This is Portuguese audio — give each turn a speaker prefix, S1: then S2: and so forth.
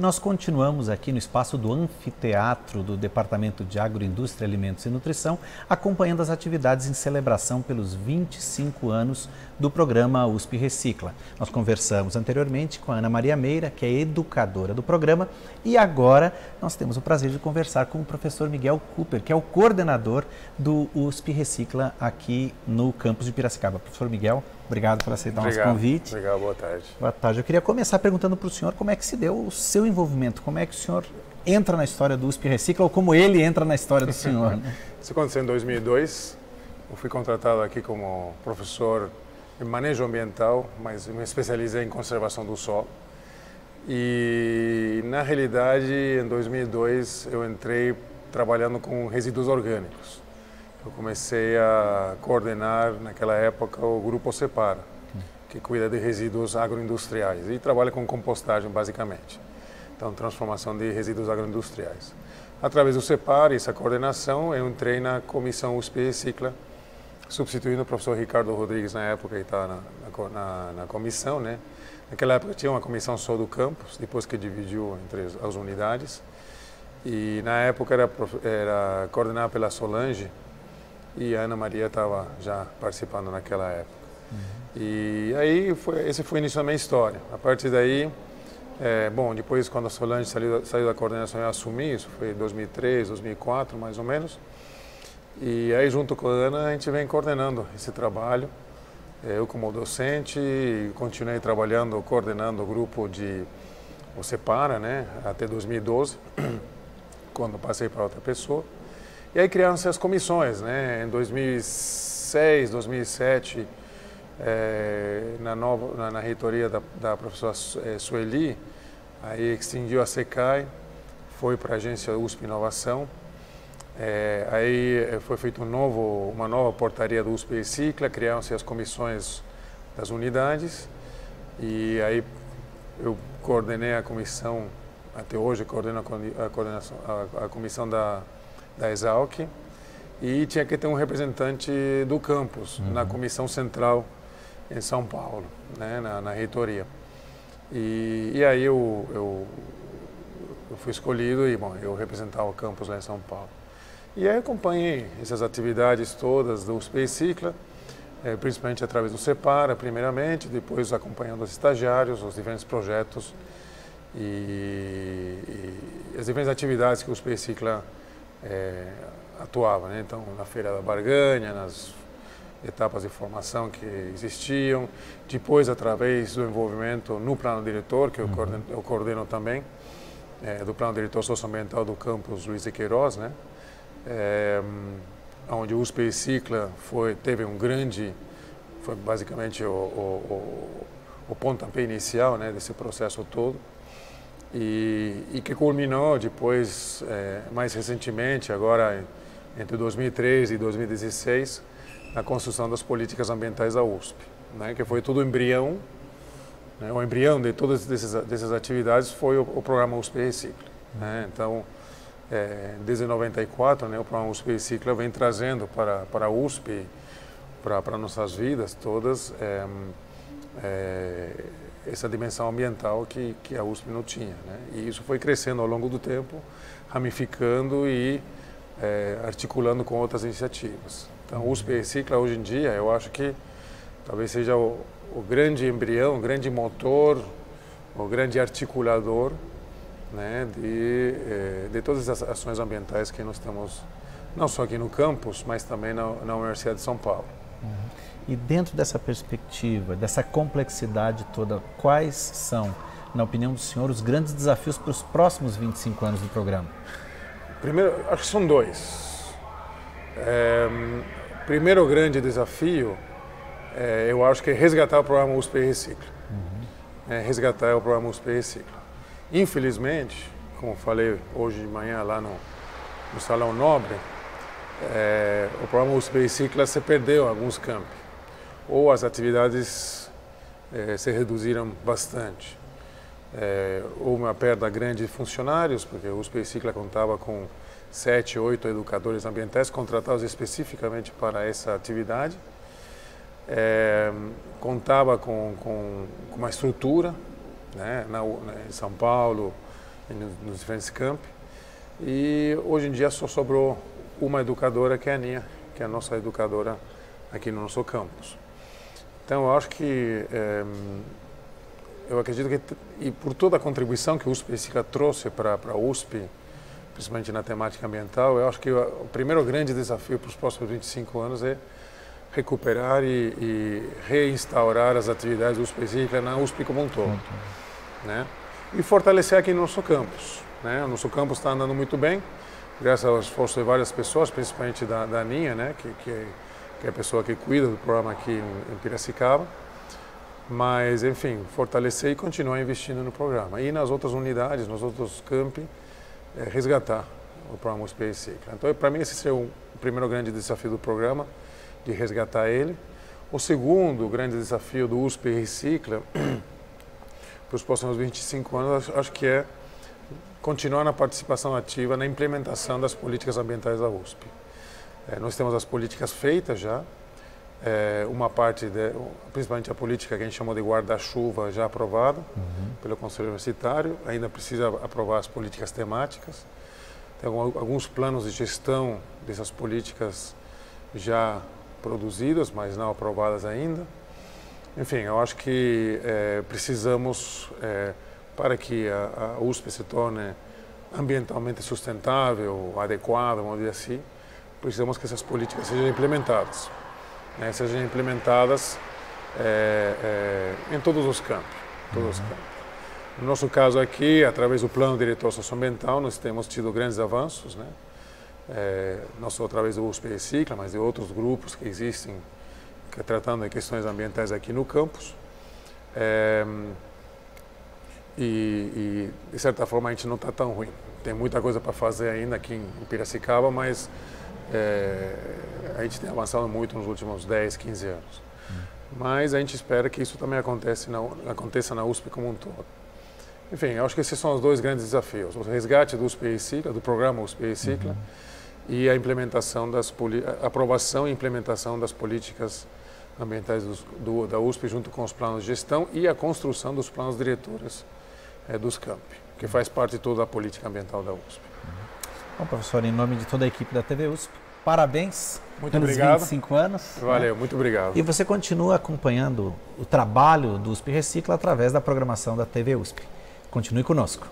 S1: Nós continuamos aqui no espaço do anfiteatro do Departamento de Agroindústria, Alimentos e Nutrição, acompanhando as atividades em celebração pelos 25 anos do programa USP Recicla. Nós conversamos anteriormente com a Ana Maria Meira, que é educadora do programa, e agora nós temos o prazer de conversar com o professor Miguel Cooper, que é o coordenador do USP Recicla aqui no campus de Piracicaba. Professor Miguel, obrigado por aceitar o nosso convite.
S2: Obrigado, boa tarde.
S1: Boa tarde. Eu queria começar perguntando para o senhor como é que se deu o seu envolvimento, como é que o senhor entra na história do USP Recicla ou como ele entra na história do senhor. Né?
S2: Isso aconteceu em 2002. Eu fui contratado aqui como professor em manejo ambiental, mas me especializei em conservação do solo. E, na realidade, em 2002, eu entrei trabalhando com resíduos orgânicos. Eu comecei a coordenar, naquela época, o Grupo Separa, que cuida de resíduos agroindustriais e trabalha com compostagem, basicamente. Então, transformação de resíduos agroindustriais. Através do Separa, essa coordenação, eu entrei na comissão USP Recicla, substituindo o professor Ricardo Rodrigues na época que estava na, na, na, comissão, né? Naquela época tinha uma comissão só do campus, depois que dividiu entre as unidades. E na época era, era coordenada pela Solange e a Ana Maria estava já participando naquela época. Uhum. E aí foi, esse foi o início da minha história. A partir daí, é, bom, depois quando a Solange saiu, saiu da coordenação eu assumi, isso foi em 2003, 2004 mais ou menos. E aí, junto com a Ana, a gente vem coordenando esse trabalho. É, eu, como docente, continuei trabalhando, coordenando o grupo de o Separa, né, até 2012, quando passei para outra pessoa. E aí criaram-se as comissões, né, em 2006, 2007, é, na, nova, na, na reitoria da, da professora é, Sueli, aí extinguiu a SECAI, foi para a agência USP Inovação, é, aí eh, foi feita um novo, uma nova portaria do USP e Cicla, criaram-se as comissões das unidades e aí eu coordenei a comissão, até hoje coordeno a, coordenação, a, a comissão da, da Exalc e tinha que ter um representante do campus uhum. na comissão central em São Paulo, né, na, na reitoria. E, e aí eu, eu, eu fui escolhido e, bom, eu representava o campus lá em São Paulo. E aí acompanhei essas atividades todas do USP Cicla, é, principalmente através do Separa, primeiramente, depois acompanhando os estagiários, os diferentes projetos e, e as diferentes atividades que o USP Cicla é, atuava. Né? Então, na Feira da Barganha, nas etapas de formação que existiam, depois através do envolvimento no plano diretor, que eu, uhum. coordeno, eu coordeno também, é, do plano diretor socioambiental do campus Luiz de Queiroz, né? é, onde o USP Cicla foi, teve um grande, foi basicamente o, o, o, o pontapé inicial né, desse processo todo, e, e que culminou depois, é, mais recentemente, agora entre 2013 e 2016, na construção das políticas ambientais da USP, né, que foi tudo embrião, né, o embrião de todas essas, dessas atividades foi o, o programa USP Recicla. Né, então, é, desde 94, né, o programa USP Cicla vem trazendo para, para a USP, para, para nossas vidas todas, é, é, essa dimensão ambiental que, que a USP não tinha. Né? E isso foi crescendo ao longo do tempo, ramificando e é, articulando com outras iniciativas. Então, o USP Cicla, hoje em dia, eu acho que talvez seja o, o grande embrião, o grande motor, o grande articulador né, de, eh, de todas as ações ambientais que nós temos, não só aqui no campus, mas também na, na Universidade de São Paulo.
S1: Uhum. E dentro dessa perspectiva, dessa complexidade toda, quais são, na opinião do senhor, os grandes desafios para os próximos 25 anos do programa?
S2: Primeiro, acho que são dois. É, primeiro grande desafio, é, eu acho que é resgatar o programa USP Recicla. Uhum. É, resgatar o programa USP Recicla. Infelizmente, como falei hoje de manhã lá no, no Salão Nobre, é, o programa USP Cicla se perdeu alguns campos, ou as atividades é, se reduziram bastante. É, houve uma perda grande de funcionários, porque o USP Cicla contava com sete, oito educadores ambientais contratados especificamente para essa atividade. É, contava com, com, com uma estrutura né, na, em São Paulo, nos, nos diferentes campi. E hoje em dia só sobrou uma educadora que é a Aninha, que é a nossa educadora aqui no nosso campus. Então eu acho que é, eu acredito que e por toda a contribuição que o USP Recicla trouxe para a USP, principalmente na temática ambiental, eu acho que o primeiro grande desafio para os próximos 25 anos é recuperar e, e reinstaurar as atividades do USP Recicla na USP como um todo, né? E fortalecer aqui no nosso campus, né? O nosso campus está andando muito bem, graças ao esforço de várias pessoas, principalmente da, da Aninha, né? Que, que, que é a pessoa que cuida do programa aqui em, em Piracicaba. Mas, enfim, fortalecer e continuar investindo no programa. E nas outras unidades, nos outros campi, é, resgatar o programa USP Recicla. Então, para mim, esse é o primeiro grande desafio do programa, de resgatar ele. O segundo grande desafio do USP Recicla, para os próximos 25 anos, acho que é continuar na participação ativa na implementação das políticas ambientais da USP. É, nós temos as políticas feitas já, é, uma parte, de, principalmente a política que a gente chamou de guarda-chuva, já aprovada uhum. pelo Conselho Universitário, ainda precisa aprovar as políticas temáticas. Tem alguns planos de gestão dessas políticas já produzidas, mas não aprovadas ainda. Enfim, eu acho que é, precisamos, é, para que a, a USP se torne ambientalmente sustentável, adequada, vamos dizer assim, precisamos que essas políticas sejam implementadas né, sejam implementadas é, é, em todos os campos. Todos uhum. os campos. No nosso caso aqui, através do Plano Diretor Socioambiental, nós temos tido grandes avanços, né? É, não só através do USP Recicla, mas de outros grupos que existem que, tratando de questões ambientais aqui no campus. E, e, de certa forma, a gente não está tão ruim. Tem muita coisa para fazer ainda aqui em Piracicaba, mas é, a gente tem avançado muito nos últimos 10, 15 anos. Mas a gente espera que isso também aconteça na, aconteça na USP como um todo. Enfim, eu acho que esses são os dois grandes desafios: o resgate do USP Cicla, do programa USP Cicla, uhum. e a implementação das a aprovação e implementação das políticas ambientais do, do, da USP junto com os planos de gestão e a construção dos planos diretores é, dos campi, que faz parte de toda a política ambiental da USP.
S1: Bom, professor, em nome de toda a equipe da TV USP, parabéns
S2: muito pelos obrigado.
S1: 25 anos.
S2: Valeu, né? muito obrigado.
S1: E você continua acompanhando o trabalho do USP Recicla através da programação da TV USP. Continue conosco.